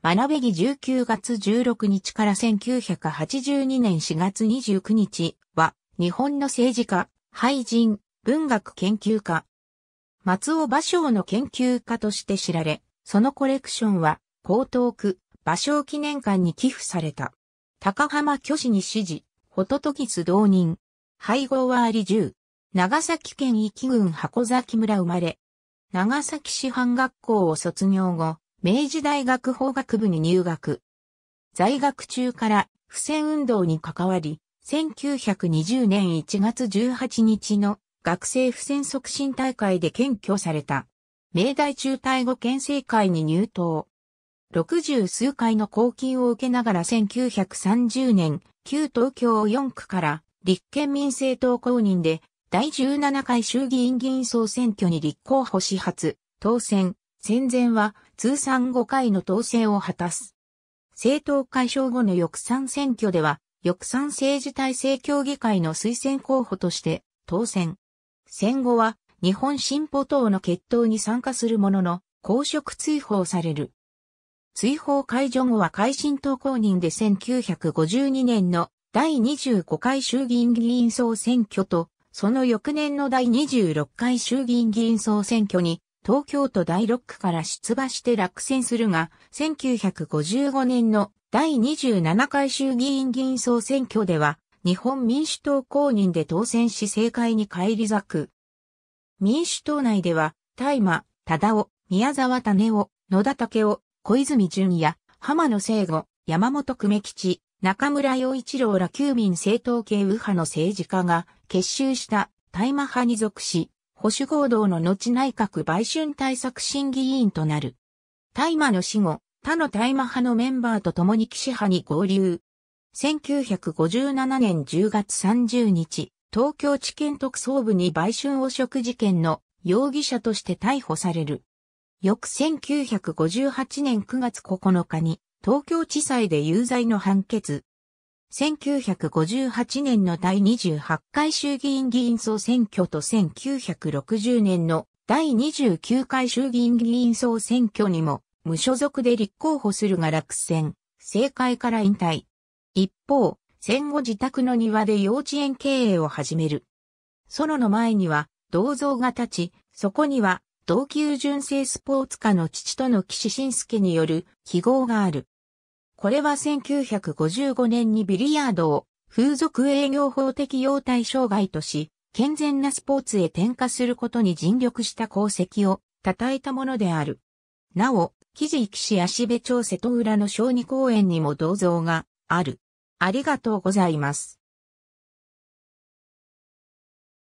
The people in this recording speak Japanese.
学べぎ19月16日から1982年4月29日は、日本の政治家、俳人、文学研究家。松尾芭蕉の研究家として知られ、そのコレクションは、江東区、芭蕉記念館に寄付された。高浜虚子に指示、ホトトギス同人。配合はあり10。長崎県壱岐郡箱崎村生まれ。長崎市藩学校を卒業後、明治大学法学部に入学。在学中から不戦運動に関わり、1920年1月18日の学生不戦促進大会で検挙された。明大中退後県政会に入党。六十数回の公金を受けながら1930年、旧東京4区から立憲民政党公認で第17回衆議院議員総選挙に立候補し初、当選、戦前は通算5回の当選を果たす。政党解消後の翌参選挙では、翌参政治体制協議会の推薦候補として当選。戦後は日本進歩党の決闘に参加するものの、公職追放される。追放解除後は改新党公認で1952年の第25回衆議院議員総選挙と、その翌年の第26回衆議院議員総選挙に、東京都第6区から出馬して落選するが、1955年の第27回衆議院議員総選挙では、日本民主党公認で当選し政界に返り咲く。民主党内では、大馬、忠夫、宮沢種夫、野田武夫、小泉純也、浜野聖吾、山本久米吉、中村洋一郎ら旧民政党系右派の政治家が結集した大麻派に属し、保守合同の後内閣売春対策審議委員となる。大麻の死後、他の大麻派のメンバーと共に岸派に合流。1957年10月30日、東京地検特捜部に売春汚職事件の容疑者として逮捕される。翌1958年9月9日に東京地裁で有罪の判決。1958年の第28回衆議院議員総選挙と1960年の第29回衆議院議員総選挙にも無所属で立候補するが落選、政界から引退。一方、戦後自宅の庭で幼稚園経営を始める。園の前には銅像が立ち、そこには同級純正スポーツ科の父との岸信介による記号がある。これは1955年にビリヤードを風俗営業法的要対障害とし、健全なスポーツへ転化することに尽力した功績を称えたものである。なお、記事岸足部町瀬戸浦の小児公園にも銅像がある。ありがとうございます。